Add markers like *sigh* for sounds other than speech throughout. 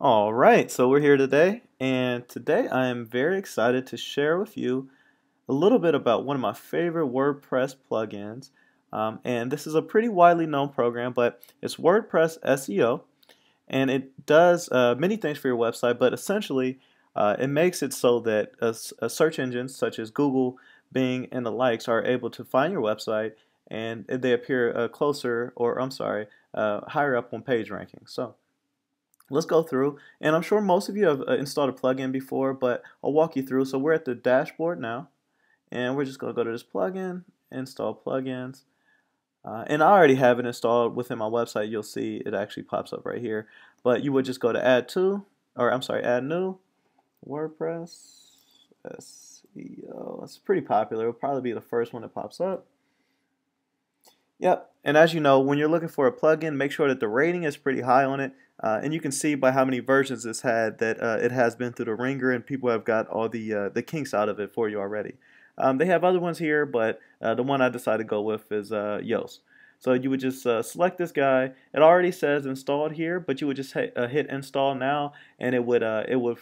All right, so we're here today, and today I am very excited to share with you a little bit about one of my favorite WordPress plugins. Um, and this is a pretty widely known program, but it's WordPress SEO, and it does uh, many things for your website, but essentially uh, it makes it so that a search engines such as Google, Bing, and the likes are able to find your website and they appear uh, closer, or I'm sorry, uh, higher up on page ranking. So let's go through and I'm sure most of you have uh, installed a plugin before but I'll walk you through. So we're at the dashboard now and we're just gonna go to this plugin install plugins uh, and I already have it installed within my website. You'll see it actually pops up right here. But you would just go to add to or I'm sorry add new WordPress SEO it's pretty popular. It'll probably be the first one that pops up Yep, and as you know, when you're looking for a plugin, make sure that the rating is pretty high on it. Uh, and you can see by how many versions it's had that uh, it has been through the ringer and people have got all the uh, the kinks out of it for you already. Um, they have other ones here, but uh, the one I decided to go with is uh, Yoast. So you would just uh, select this guy. It already says installed here, but you would just hit, hit install now, and it would it would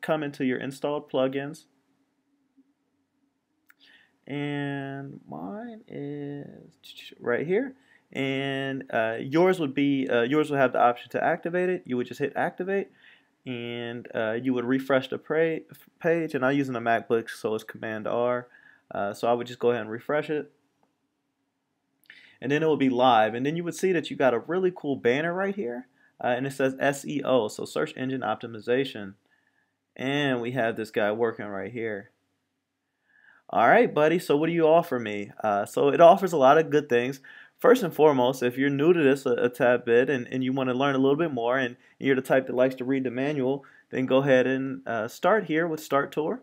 come into your installed plugins and mine is right here. And uh, yours would be uh, yours would have the option to activate it. You would just hit activate and uh, you would refresh the page. And I'm using a MacBook so it's command R. Uh, so I would just go ahead and refresh it. And then it will be live. And then you would see that you got a really cool banner right here uh, and it says SEO so search engine optimization. And we have this guy working right here all right, buddy. So what do you offer me? Uh, so it offers a lot of good things. First and foremost, if you're new to this a, a tad bit and, and you want to learn a little bit more and you're the type that likes to read the manual, then go ahead and uh, start here with Start Tour.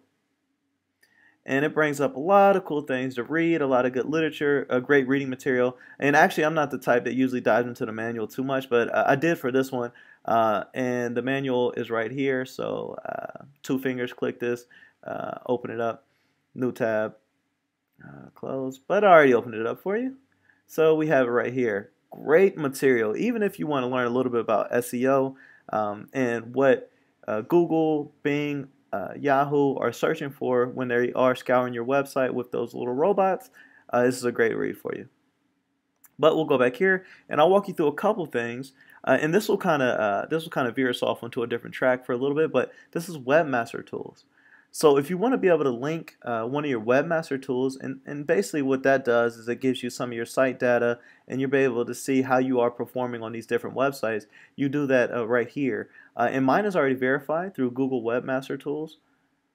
And it brings up a lot of cool things to read, a lot of good literature, a great reading material. And actually, I'm not the type that usually dives into the manual too much, but uh, I did for this one. Uh, and the manual is right here. So uh, two fingers, click this, uh, open it up new tab, uh, close, but I already opened it up for you. So we have it right here. Great material, even if you want to learn a little bit about SEO um, and what uh, Google, Bing, uh, Yahoo are searching for when they are scouring your website with those little robots. Uh, this is a great read for you. But we'll go back here and I'll walk you through a couple things. Uh, and this will kind of uh, this will kind of veer us off onto a different track for a little bit. But this is Webmaster Tools. So if you want to be able to link uh, one of your webmaster tools, and, and basically what that does is it gives you some of your site data and you'll be able to see how you are performing on these different websites. You do that uh, right here. Uh, and mine is already verified through Google Webmaster Tools.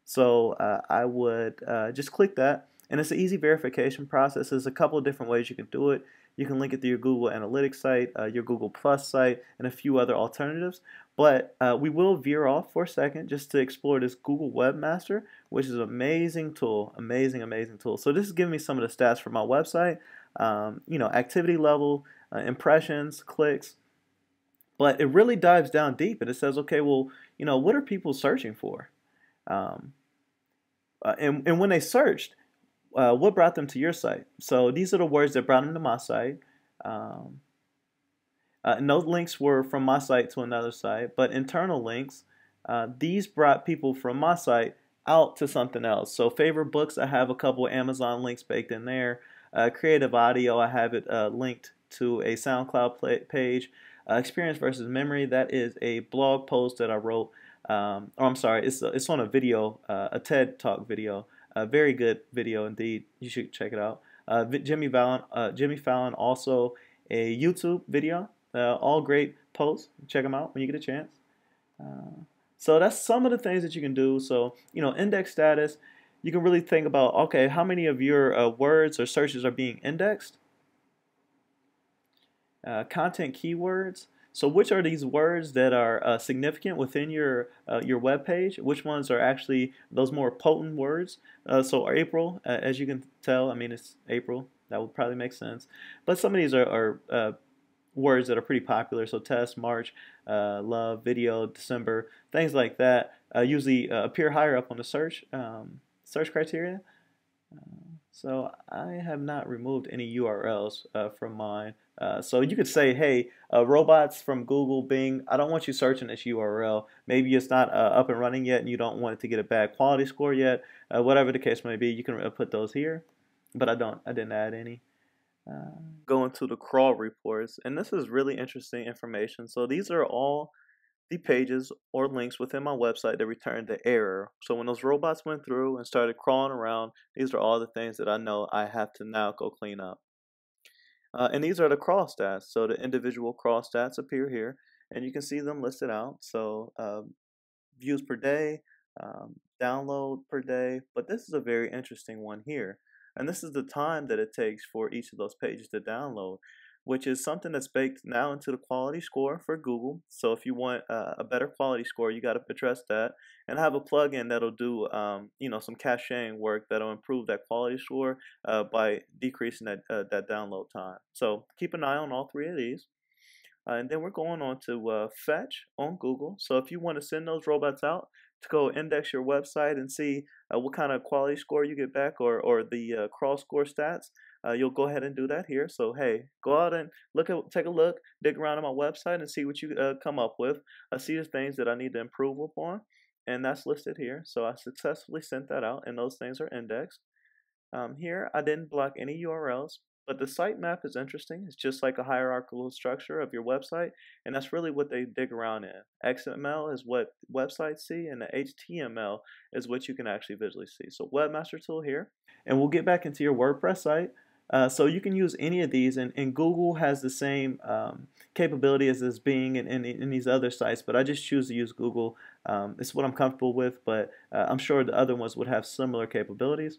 So uh, I would uh, just click that. And it's an easy verification process. There's a couple of different ways you can do it. You can link it to your Google Analytics site, uh, your Google Plus site, and a few other alternatives. But uh, we will veer off for a second just to explore this Google Webmaster, which is an amazing tool, amazing, amazing tool. So this is giving me some of the stats for my website, um, you know, activity level, uh, impressions, clicks. But it really dives down deep and it says, okay, well, you know, what are people searching for? Um, uh, and, and when they searched, uh, what brought them to your site? So these are the words that brought them to my site. Um, uh, links were from my site to another site, but internal links, uh, these brought people from my site out to something else. So favorite books, I have a couple Amazon links baked in there. Uh, creative audio, I have it uh, linked to a SoundCloud page. Uh, experience versus memory, that is a blog post that I wrote. Um, oh, I'm sorry, it's it's on a video, uh, a TED Talk video. A very good video indeed. You should check it out. Uh, Jimmy Fallon, uh, Jimmy Fallon, also a YouTube video. Uh, all great posts. Check them out when you get a chance. Uh, so that's some of the things that you can do. So you know, index status. You can really think about okay, how many of your uh, words or searches are being indexed? Uh, content keywords. So which are these words that are uh, significant within your uh, your web page? Which ones are actually those more potent words? Uh, so April, uh, as you can tell, I mean it's April. That would probably make sense. But some of these are, are uh, words that are pretty popular. So test, March, uh, love, video, December, things like that. usually appear higher up on the search um, search criteria. So I have not removed any URLs uh, from mine. Uh, so you could say, hey, uh, robots from Google, Bing, I don't want you searching this URL. Maybe it's not uh, up and running yet and you don't want it to get a bad quality score yet. Uh, whatever the case may be, you can uh, put those here. But I don't, I didn't add any. going to the crawl reports, and this is really interesting information. So these are all the pages or links within my website that returned the error. So when those robots went through and started crawling around, these are all the things that I know I have to now go clean up. Uh, and these are the crawl stats. So the individual crawl stats appear here, and you can see them listed out. So uh, views per day, um, download per day, but this is a very interesting one here. And this is the time that it takes for each of those pages to download which is something that's baked now into the quality score for Google. So if you want uh, a better quality score, you got to address that and have a plugin that'll do, um, you know, some caching work that'll improve that quality score uh, by decreasing that uh, that download time. So keep an eye on all three of these. Uh, and then we're going on to uh, Fetch on Google. So if you want to send those robots out to go index your website and see uh, what kind of quality score you get back or, or the crawl score stats, uh, you'll go ahead and do that here. So hey, go out and look at, take a look, dig around on my website and see what you uh, come up with. I see the things that I need to improve upon, and that's listed here. So I successfully sent that out, and those things are indexed. Um, here, I didn't block any URLs, but the sitemap is interesting. It's just like a hierarchical structure of your website, and that's really what they dig around in. XML is what websites see, and the HTML is what you can actually visually see. So Webmaster Tool here, and we'll get back into your WordPress site. Uh, so you can use any of these, and, and Google has the same um, capability as this and, and, these other sites, but I just choose to use Google. Um, it's what I'm comfortable with, but uh, I'm sure the other ones would have similar capabilities.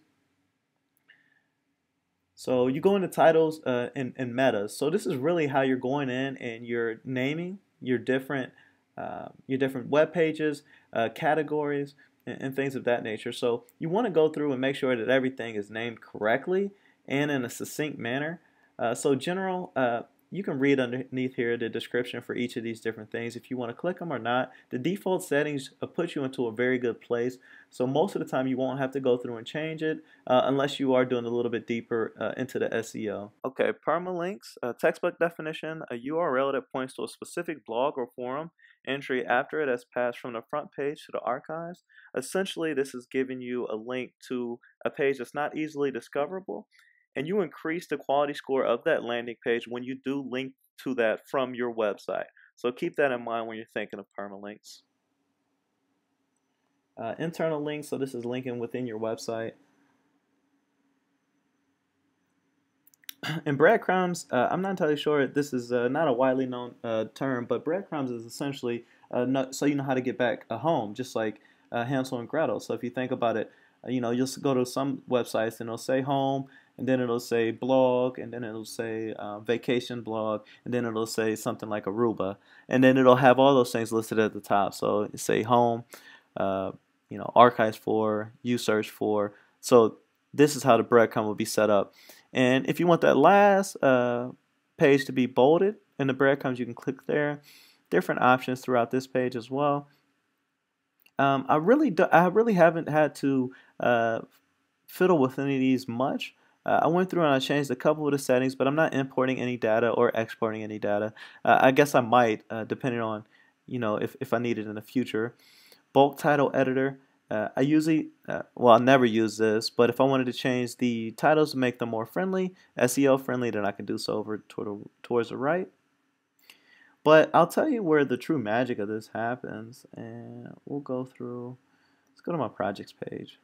So you go into titles uh, and, and metas. So this is really how you're going in and you're naming your different uh, your different web pages, uh, categories, and, and things of that nature. So you want to go through and make sure that everything is named correctly and in a succinct manner. Uh, so general, uh, you can read underneath here the description for each of these different things if you want to click them or not. The default settings uh, put you into a very good place. So most of the time you won't have to go through and change it uh, unless you are doing a little bit deeper uh, into the SEO. Okay, permalinks, a textbook definition, a URL that points to a specific blog or forum, entry after it has passed from the front page to the archives. Essentially, this is giving you a link to a page that's not easily discoverable and you increase the quality score of that landing page when you do link to that from your website. So keep that in mind when you're thinking of permalinks. Uh, internal links, so this is linking within your website. *clears throat* and breadcrumbs, uh, I'm not entirely sure, this is uh, not a widely known uh, term, but breadcrumbs is essentially uh, so you know how to get back a home, just like uh, Hansel and Gretel. So if you think about it, you know, you'll go to some websites and it'll say home, and then it'll say blog, and then it'll say uh, vacation blog, and then it'll say something like Aruba, and then it'll have all those things listed at the top. So say home, uh, you know, archives for, you search for. So this is how the breadcrumb will be set up. And if you want that last uh, page to be bolded in the breadcrumbs, you can click there. Different options throughout this page as well. Um, I really do, I really haven't had to uh, fiddle with any of these much. Uh, I went through and I changed a couple of the settings, but I'm not importing any data or exporting any data. Uh, I guess I might, uh, depending on, you know, if, if I need it in the future. Bulk title editor. Uh, I usually, uh, well, I never use this, but if I wanted to change the titles to make them more friendly, SEO friendly, then I can do so over toward, towards the right. But I'll tell you where the true magic of this happens, and we'll go through. Let's go to my projects page.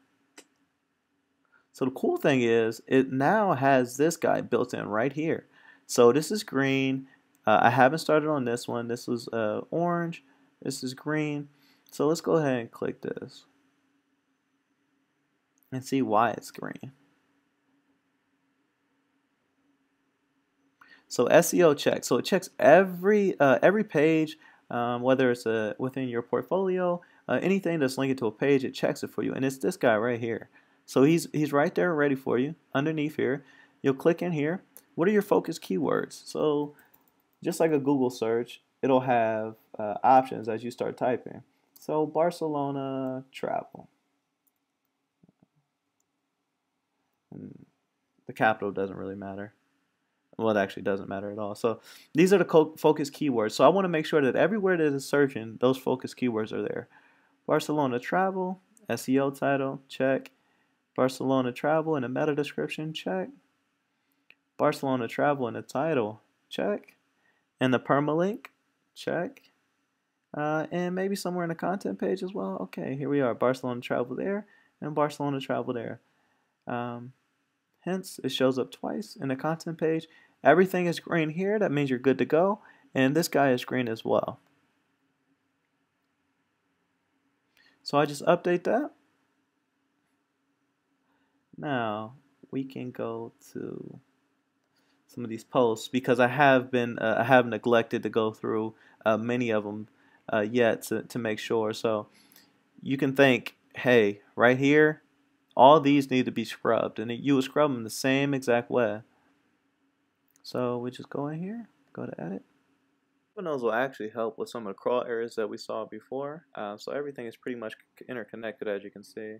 So the cool thing is it now has this guy built in right here. So this is green. Uh, I haven't started on this one. This was uh, orange. This is green. So let's go ahead and click this and see why it's green. So SEO check. So it checks every uh, every page, um, whether it's uh, within your portfolio, uh, anything that's linked to a page, it checks it for you. And it's this guy right here. So he's, he's right there ready for you underneath here. You'll click in here. What are your focus keywords? So just like a Google search, it'll have uh, options as you start typing. So Barcelona travel. And the capital doesn't really matter. Well, it actually doesn't matter at all. So these are the focus keywords. So I want to make sure that everywhere that is searching, those focus keywords are there. Barcelona travel, SEO title, check. Barcelona travel in a meta description, check. Barcelona travel in a title, check. And the permalink, check. Uh, and maybe somewhere in the content page as well. Okay, here we are. Barcelona travel there and Barcelona travel there. Um, hence, it shows up twice in the content page. Everything is green here. That means you're good to go. And this guy is green as well. So I just update that. Now we can go to some of these posts because I have been uh, I have neglected to go through uh, many of them uh, yet to, to make sure. So you can think, hey, right here, all these need to be scrubbed, and you would scrub them the same exact way. So we just go in here, go to edit. Those will actually help with some of the crawl errors that we saw before. Uh, so everything is pretty much interconnected as you can see.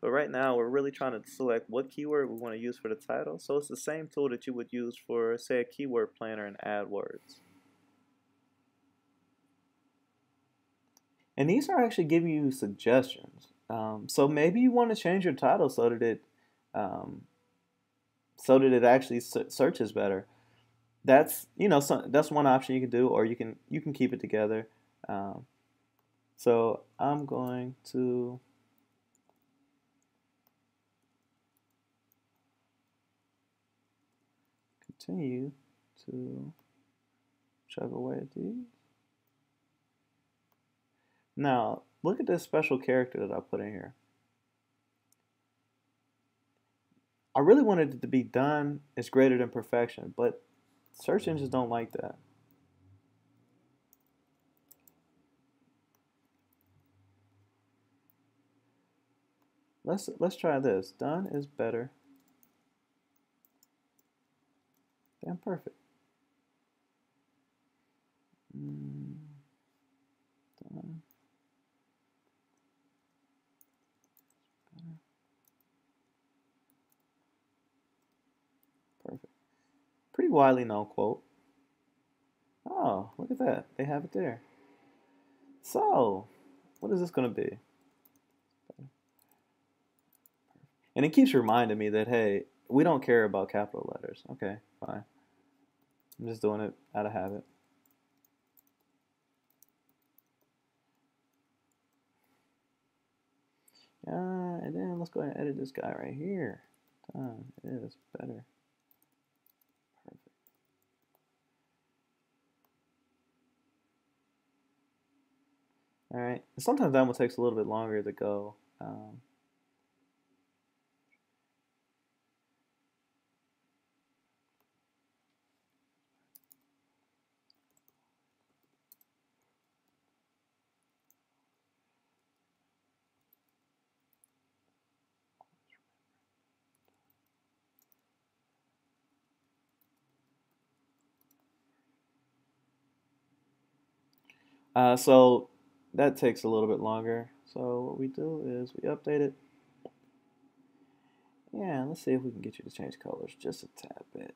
But right now we're really trying to select what keyword we want to use for the title. So it's the same tool that you would use for say a keyword planner in AdWords. And these are actually giving you suggestions. Um, so maybe you want to change your title so that it um, so that it actually searches better. That's you know so, that's one option you can do, or you can you can keep it together. Um, so I'm going to continue to chug away at these. Now, look at this special character that I put in here. I really wanted it to be done as greater than perfection, but search engines don't like that. Let's let's try this. Done is better than perfect. Mm, done. Widely known quote. Oh, look at that. They have it there. So, what is this going to be? And it keeps reminding me that, hey, we don't care about capital letters. Okay, fine. I'm just doing it out of habit. Uh, and then let's go ahead and edit this guy right here. Done. It is better. All right. Sometimes that one takes a little bit longer to go. Um, Uh, so that takes a little bit longer. So what we do is we update it. Yeah, let's see if we can get you to change colors just a tad bit.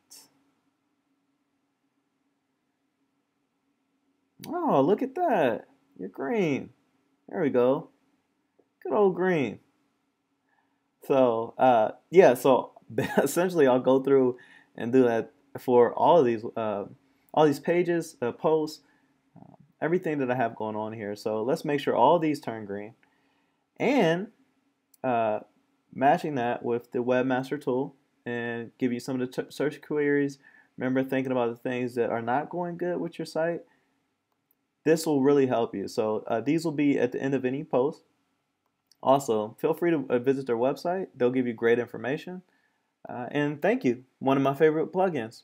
Oh, look at that. You're green. There we go. Good old green. So, uh, yeah, so *laughs* essentially I'll go through and do that for all of these, uh, all these pages, uh, posts, everything that I have going on here. So let's make sure all these turn green. And uh, matching that with the webmaster tool and give you some of the search queries. Remember thinking about the things that are not going good with your site. This will really help you. So uh, these will be at the end of any post. Also, feel free to uh, visit their website. They'll give you great information. Uh, and thank you. One of my favorite plugins.